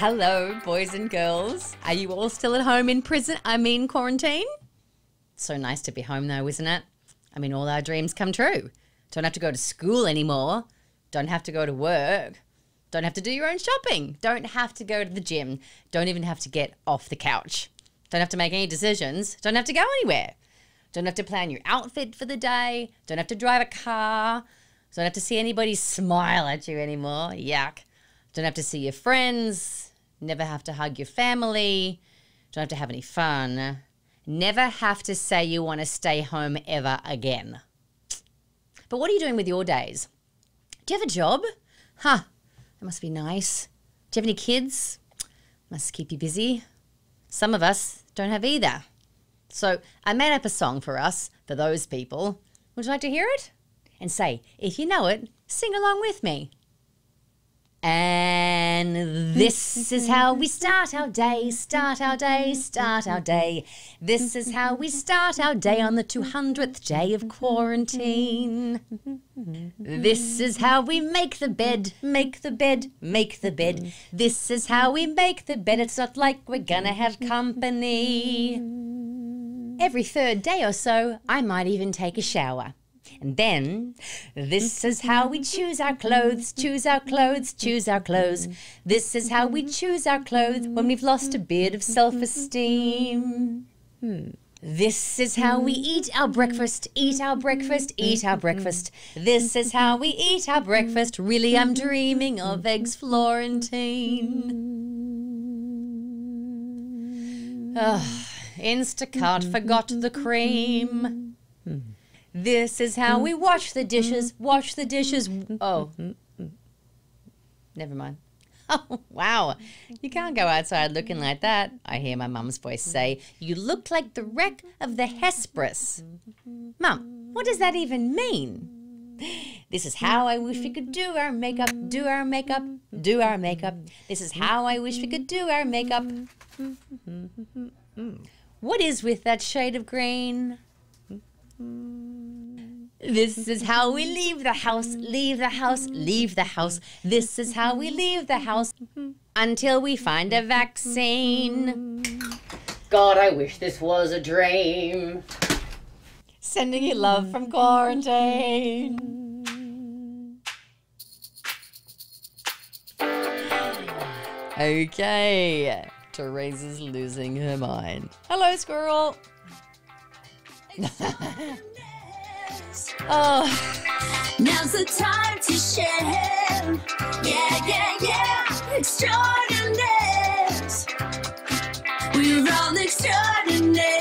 Hello, boys and girls. Are you all still at home in prison? I mean, quarantine? So nice to be home, though, isn't it? I mean, all our dreams come true. Don't have to go to school anymore. Don't have to go to work. Don't have to do your own shopping. Don't have to go to the gym. Don't even have to get off the couch. Don't have to make any decisions. Don't have to go anywhere. Don't have to plan your outfit for the day. Don't have to drive a car. Don't have to see anybody smile at you anymore. Yuck. Don't have to see your friends. Never have to hug your family. Don't have to have any fun. Never have to say you want to stay home ever again. But what are you doing with your days? Do you have a job? Huh, that must be nice. Do you have any kids? Must keep you busy. Some of us don't have either. So I made up a song for us, for those people. Would you like to hear it? And say, if you know it, sing along with me. And this is how we start our day, start our day, start our day. This is how we start our day on the 200th day of quarantine. This is how we make the bed, make the bed, make the bed. This is how we make the bed. It's not like we're gonna have company. Every third day or so, I might even take a shower. And then, this is how we choose our clothes, choose our clothes, choose our clothes. This is how we choose our clothes when we've lost a bit of self esteem. Hmm. This is how we eat our breakfast, eat our breakfast, eat our breakfast. This is how we eat our breakfast. Really, I'm dreaming of eggs Florentine. Ugh, Instacart forgot the cream. Hmm. This is how we mm-hmm. wash the dishes, mm-hmm. wash the dishes. Mm-hmm. Oh, never mind. Oh, wow. You can't go outside looking like that. I hear my mum's voice say, You look like the wreck of the Hesperus. Mum, what does that even mean? This is how I wish we could do our makeup, do our makeup, do our makeup. This is how I wish we could do our makeup. What is with that shade of green? This is how we leave the house, leave the house, leave the house. This is how we leave the house until we find a vaccine. God, I wish this was a dream. Sending you love from quarantine. Okay, Terasa's losing her mind. Hello, squirrel. oh. Now's the time to share. Yeah, yeah, yeah. Extraordinaires. We're all extraordinaires.